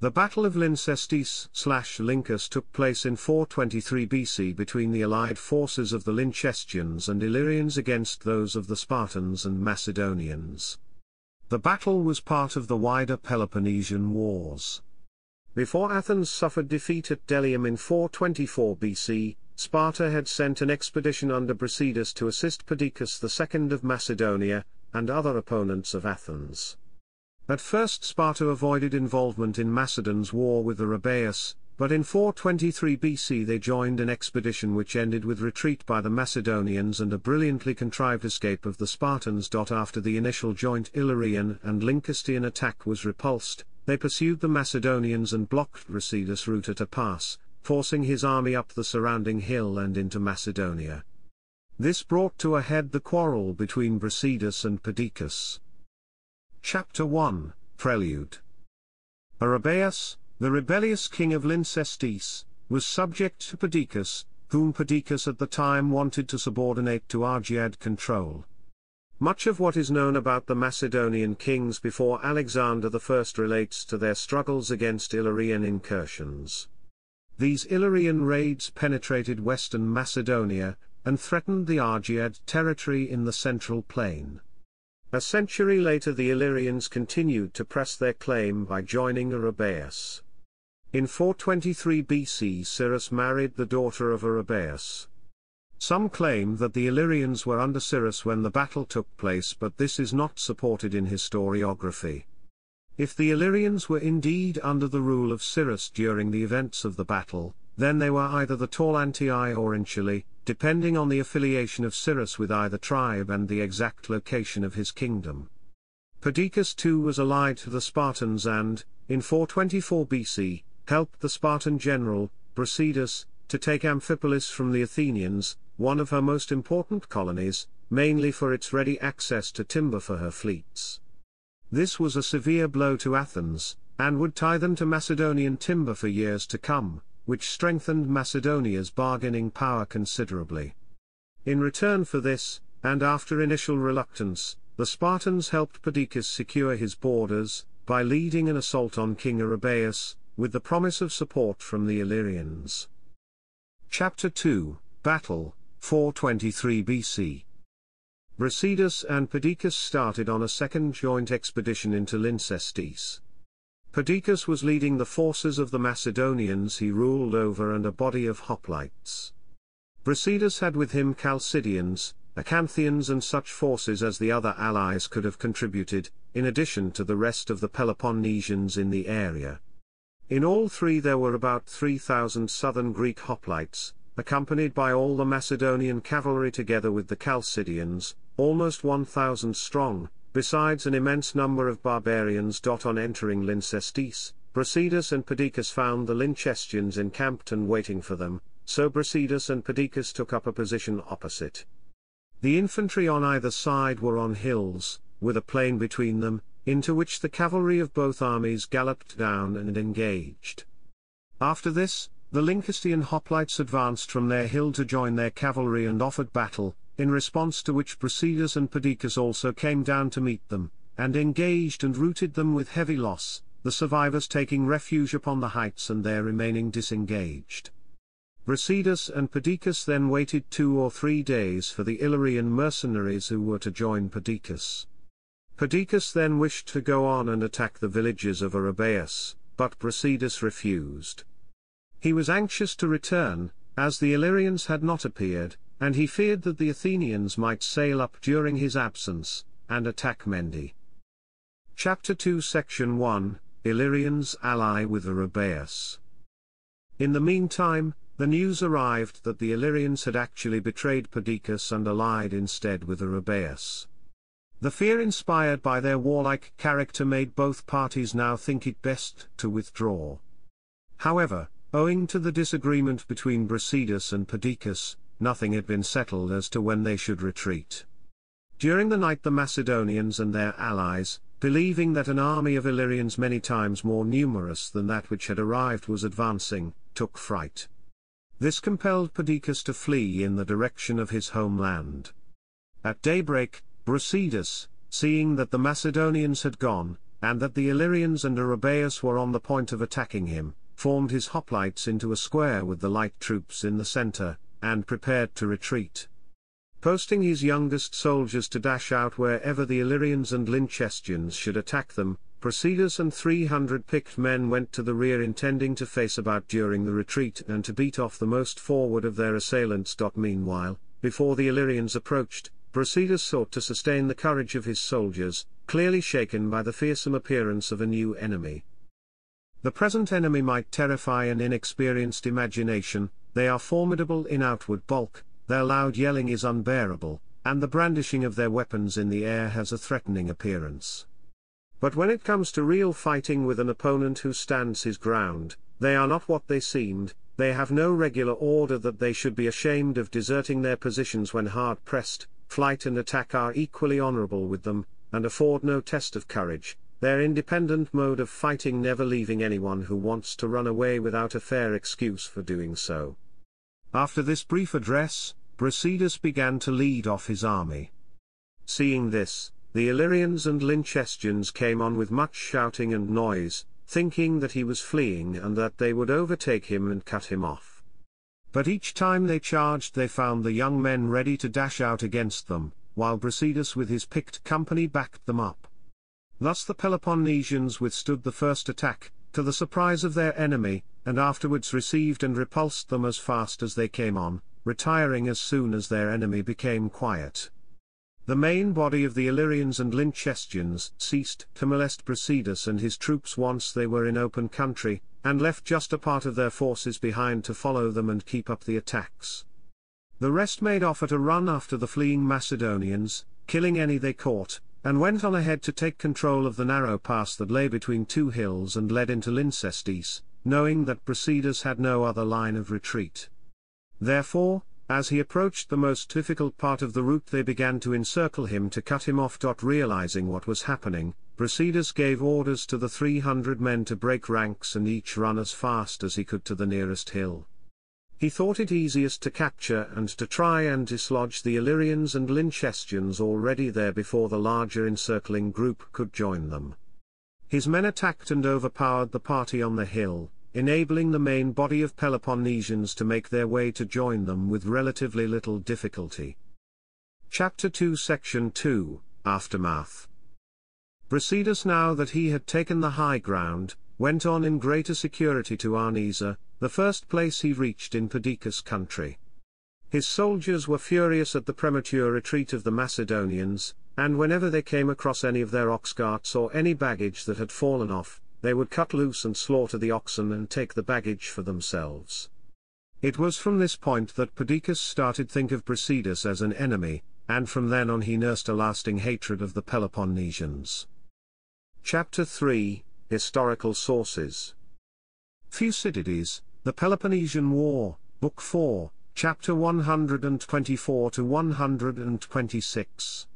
The Battle of Lyncestis slash Lyncus took place in 423 BC between the allied forces of the Lyncestians and Illyrians against those of the Spartans and Macedonians. The battle was part of the wider Peloponnesian Wars. Before Athens suffered defeat at Delium in 424 BC, Sparta had sent an expedition under Brasidas to assist Perdiccas II of Macedonia, and other opponents of Athens. At first Sparta avoided involvement in Macedon's war with the Arrhabaeus, but in 423 BC they joined an expedition which ended with retreat by the Macedonians and a brilliantly contrived escape of the Spartans. After the initial joint Illyrian and Lyncestian attack was repulsed, they pursued the Macedonians and blocked Brasidas' route at a pass, forcing his army up the surrounding hill and into Macedonia. This brought to a head the quarrel between Brasidas and Perdiccas. Chapter 1 Prelude Arrhabaeus, the rebellious king of Lyncestis, was subject to Perdiccas, whom Perdiccas at the time wanted to subordinate to Argead control. Much of what is known about the Macedonian kings before Alexander I relates to their struggles against Illyrian incursions. These Illyrian raids penetrated western Macedonia, and threatened the Argead territory in the central plain. A century later the Illyrians continued to press their claim by joining Arrhabaeus. In 423 BC Sirras married the daughter of Arrhabaeus. Some claim that the Illyrians were under Sirras when the battle took place but this is not supported in historiography. If the Illyrians were indeed under the rule of Sirras during the events of the battle, then they were either the Taulantii or Incili, depending on the affiliation of Sirras with either tribe and the exact location of his kingdom. Perdiccas too was allied to the Spartans and, in 424 BC, helped the Spartan general, Brasidas, to take Amphipolis from the Athenians, one of her most important colonies, mainly for its ready access to timber for her fleets. This was a severe blow to Athens, and would tie them to Macedonian timber for years to come, which strengthened Macedonia's bargaining power considerably. In return for this, and after initial reluctance, the Spartans helped Perdiccas secure his borders, by leading an assault on King Arrhabaeus, with the promise of support from the Illyrians. Chapter 2 Battle, 423 BC Brasidas and Perdiccas started on a second joint expedition into Lyncestis. Perdiccas was leading the forces of the Macedonians he ruled over and a body of hoplites. Brasidas had with him Chalcidians, Acanthians and such forces as the other allies could have contributed, in addition to the rest of the Peloponnesians in the area. In all three there were about 3,000 southern Greek hoplites, accompanied by all the Macedonian cavalry together with the Chalcidians, almost 1,000 strong, besides an immense number of barbarians. On entering Lyncestis, Brasidas and Perdiccas found the Lyncestians encamped and waiting for them, so Brasidas and Perdiccas took up a position opposite. The infantry on either side were on hills, with a plain between them, into which the cavalry of both armies galloped down and engaged. After this, the Lyncestian hoplites advanced from their hill to join their cavalry and offered battle, in response to which Brasidas and Perdiccas also came down to meet them, and engaged and routed them with heavy loss, the survivors taking refuge upon the heights and there remaining disengaged. Brasidas and Perdiccas then waited two or three days for the Illyrian mercenaries who were to join Perdiccas. Perdiccas then wished to go on and attack the villages of Arrhabaeus, but Brasidas refused. He was anxious to return, as the Illyrians had not appeared, and he feared that the Athenians might sail up during his absence, and attack Mende. Chapter 2 Section 1 Illyrians ally with Arrhabaeus. In the meantime, the news arrived that the Illyrians had actually betrayed Perdiccas and allied instead with Arrhabaeus. The fear inspired by their warlike character made both parties now think it best to withdraw. However, owing to the disagreement between Brasidas and Perdiccas, nothing had been settled as to when they should retreat. During the night the Macedonians and their allies, believing that an army of Illyrians many times more numerous than that which had arrived was advancing, took fright. This compelled Perdiccas to flee in the direction of his homeland. At daybreak, Brasidas, seeing that the Macedonians had gone, and that the Illyrians and Arrhabaeus were on the point of attacking him, formed his hoplites into a square with the light troops in the center, and prepared to retreat. Posting his youngest soldiers to dash out wherever the Illyrians and Lyncestians should attack them, Brasidas and 300 picked men went to the rear intending to face about during the retreat and to beat off the most forward of their assailants. Meanwhile, before the Illyrians approached, Brasidas sought to sustain the courage of his soldiers, clearly shaken by the fearsome appearance of a new enemy. The present enemy might terrify an inexperienced imagination, they are formidable in outward bulk, their loud yelling is unbearable, and the brandishing of their weapons in the air has a threatening appearance. But when it comes to real fighting with an opponent who stands his ground, they are not what they seemed, they have no regular order that they should be ashamed of deserting their positions when hard pressed, flight and attack are equally honorable with them, and afford no test of courage, their independent mode of fighting never leaving anyone who wants to run away without a fair excuse for doing so. After this brief address, Brasidas began to lead off his army. Seeing this, the Illyrians and Lyncestians came on with much shouting and noise, thinking that he was fleeing and that they would overtake him and cut him off. But each time they charged they found the young men ready to dash out against them, while Brasidas with his picked company backed them up. Thus the Peloponnesians withstood the first attack, to the surprise of their enemy, and afterwards received and repulsed them as fast as they came on, retiring as soon as their enemy became quiet. The main body of the Illyrians and Lyncestians ceased to molest Brasidas and his troops once they were in open country, and left just a part of their forces behind to follow them and keep up the attacks. The rest made off at a run after the fleeing Macedonians, killing any they caught, and went on ahead to take control of the narrow pass that lay between two hills and led into Lyncestis, knowing that Brasidas had no other line of retreat. Therefore, as he approached the most difficult part of the route they began to encircle him to cut him off. Realizing what was happening, Brasidas gave orders to the 300 men to break ranks and each run as fast as he could to the nearest hill. He thought it easiest to capture and to try and dislodge the Illyrians and Lyncestians already there before the larger encircling group could join them. His men attacked and overpowered the party on the hill, enabling the main body of Peloponnesians to make their way to join them with relatively little difficulty. Chapter 2 Section 2 Aftermath Brasidas now that he had taken the high ground, went on in greater security to Arnisa, the first place he reached in Perdiccas country. His soldiers were furious at the premature retreat of the Macedonians, and whenever they came across any of their ox carts or any baggage that had fallen off, they would cut loose and slaughter the oxen and take the baggage for themselves. It was from this point that Perdiccas started think of Brasidas as an enemy, and from then on he nursed a lasting hatred of the Peloponnesians. Chapter 3 Historical Sources Thucydides, The Peloponnesian War, Book 4, Chapter 124 to 126.